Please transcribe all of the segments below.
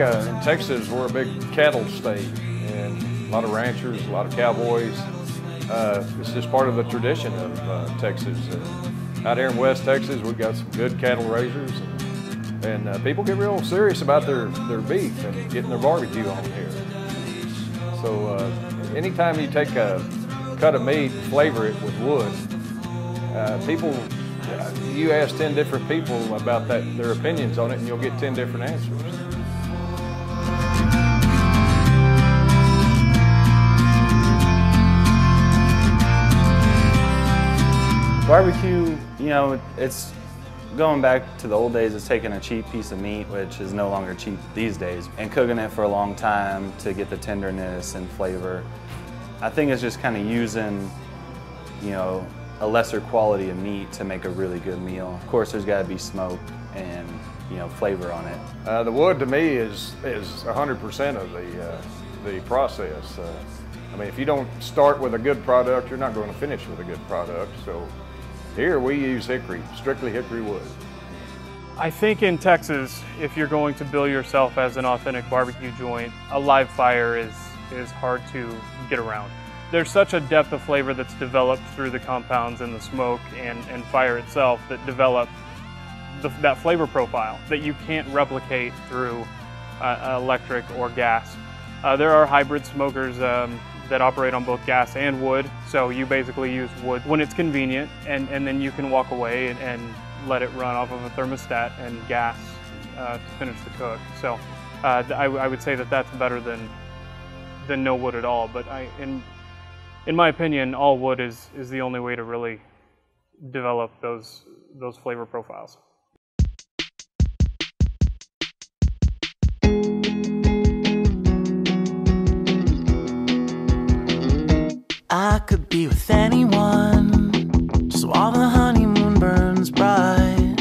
uh, in Texas, we're a big cattle state, and a lot of ranchers, a lot of cowboys. Uh, it's just part of the tradition of uh, Texas. Out here in West Texas, we've got some good cattle raisers, and, and uh, people get real serious about their, their beef and getting their barbecue on here. So uh, anytime you take a cut of meat and flavor it with wood, uh, people, you ask 10 different people about that, their opinions on it, and you'll get 10 different answers. Barbecue, you know, it's going back to the old days, it's taking a cheap piece of meat, which is no longer cheap these days, and cooking it for a long time to get the tenderness and flavor. I think it's just kind of using, you know, a lesser quality of meat to make a really good meal. Of course, there's got to be smoke and, you know, flavor on it. Uh, the wood to me is is 100% of the uh, the process. Uh, I mean, if you don't start with a good product, you're not going to finish with a good product. So here we use hickory, strictly hickory wood. I think in Texas, if you're going to bill yourself as an authentic barbecue joint, a live fire is, is hard to get around. There's such a depth of flavor that's developed through the compounds and the smoke and, and fire itself that develop the, that flavor profile that you can't replicate through uh, electric or gas. Uh, there are hybrid smokers um, that operate on both gas and wood. So you basically use wood when it's convenient and, and then you can walk away and, and let it run off of a thermostat and gas uh, to finish the cook. So uh, I, I, would say that that's better than than no wood at all. But I, in in my opinion, all wood is is the only way to really develop those those flavor profiles. I could be with anyone. Just while the honeymoon burns bright.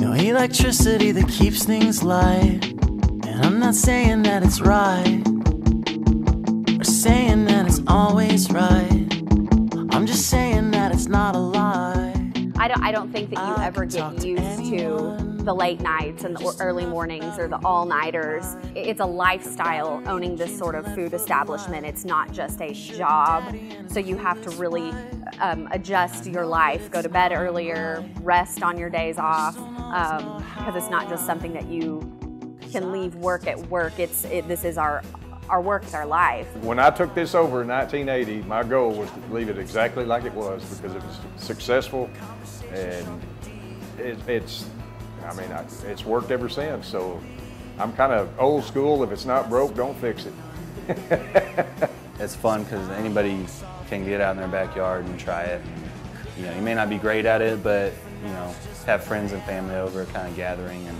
No electricity that keeps things light. And I'm not saying that it's right. Or saying that it's always right. I'm just saying that it's not a lie. I don't, I don't think that you ever get used to the late nights and the early mornings or the all-nighters. It's a lifestyle owning this sort of food establishment. It's not just a job. So you have to really um, adjust your life, go to bed earlier, rest on your days off, because um, it's not just something that you can leave work at work. It's it, this is our our work is our life. When I took this over in 1980, my goal was to leave it exactly like it was because it was successful and it, it's I mean, I, it's worked ever since. So I'm kind of old school. If it's not broke, don't fix it. it's fun because anybody can get out in their backyard and try it. You know, you may not be great at it, but you know, have friends and family over, kind of gathering, and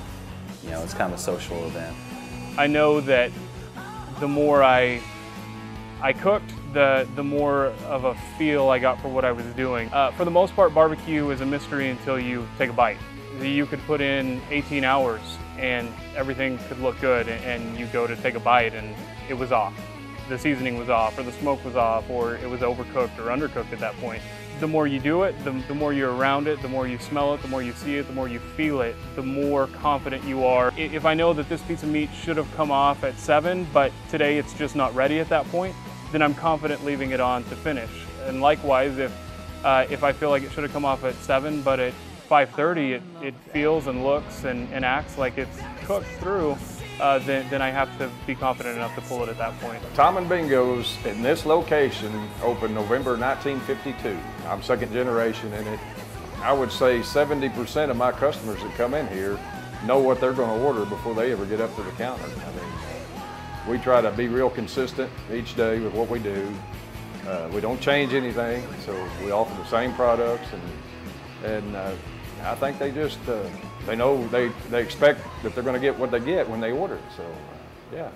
you know, it's kind of a social event. I know that the more I I cooked, the the more of a feel I got for what I was doing. Uh, for the most part, barbecue is a mystery until you take a bite you could put in 18 hours and everything could look good and you go to take a bite and it was off. The seasoning was off or the smoke was off or it was overcooked or undercooked at that point. The more you do it, the, the more you're around it, the more you smell it, the more you see it, the more you feel it, the more confident you are. If I know that this piece of meat should have come off at seven, but today it's just not ready at that point, then I'm confident leaving it on to finish. And likewise, if, uh, if I feel like it should have come off at seven, but it 5.30 it, it feels and looks and, and acts like it's cooked through, uh, then, then I have to be confident enough to pull it at that point. Tom and Bingo's in this location opened November 1952. I'm second generation in it. I would say 70% of my customers that come in here know what they're going to order before they ever get up to the counter. I mean, we try to be real consistent each day with what we do. Uh, we don't change anything, so we offer the same products and, and uh, I think they just, uh, they know, they, they expect that they're going to get what they get when they order. So, uh, yeah.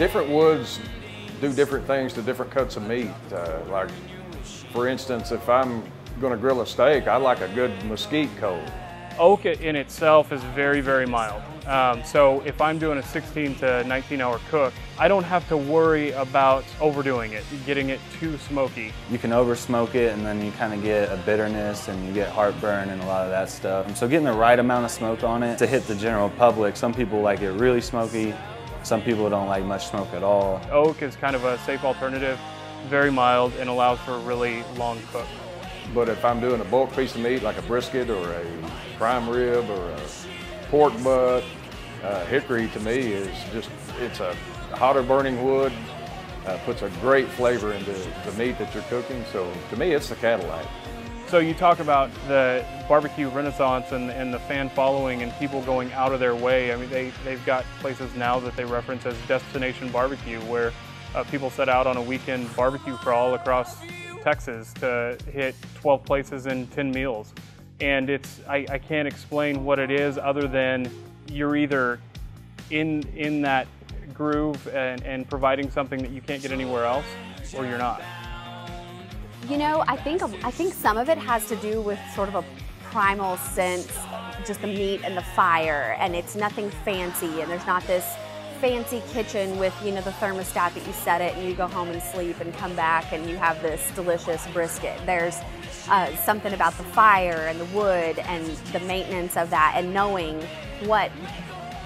Different woods do different things to different cuts of meat. Uh, like, for instance, if I'm going to grill a steak, I like a good mesquite coal. Oak in itself is very, very mild. Um, so if I'm doing a 16 to 19 hour cook, I don't have to worry about overdoing it, getting it too smoky. You can over smoke it and then you kind of get a bitterness and you get heartburn and a lot of that stuff. So getting the right amount of smoke on it to hit the general public, some people like it really smoky, some people don't like much smoke at all. Oak is kind of a safe alternative, very mild and allows for a really long cook. But if I'm doing a bulk piece of meat like a brisket or a prime rib or a pork butt, uh, hickory to me is just, it's a hotter burning wood, uh, puts a great flavor into the meat that you're cooking. So to me, it's the Cadillac. So you talk about the barbecue renaissance and, and, the fan following and people going out of their way. I mean, they, they've got places now that they reference as destination barbecue where uh, people set out on a weekend barbecue crawl across Texas to hit 12 places in 10 meals. And it's, I, I can't explain what it is other than you're either in, in that groove and, and providing something that you can't get anywhere else or you're not. You know, I think I think some of it has to do with sort of a primal sense, just the meat and the fire, and it's nothing fancy, and there's not this fancy kitchen with you know the thermostat that you set it and you go home and sleep and come back and you have this delicious brisket. There's uh, something about the fire and the wood and the maintenance of that and knowing what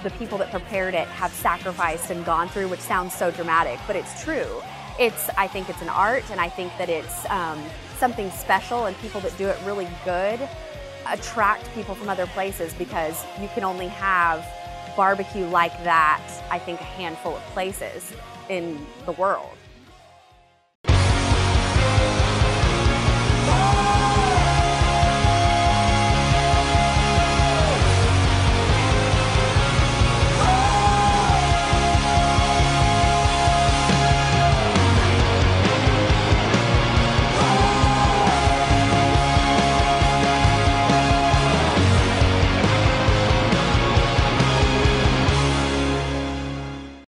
the people that prepared it have sacrificed and gone through, which sounds so dramatic, but it's true. It's, I think it's an art, and I think that it's um, something special, and people that do it really good attract people from other places because you can only have barbecue like that, I think, a handful of places in the world.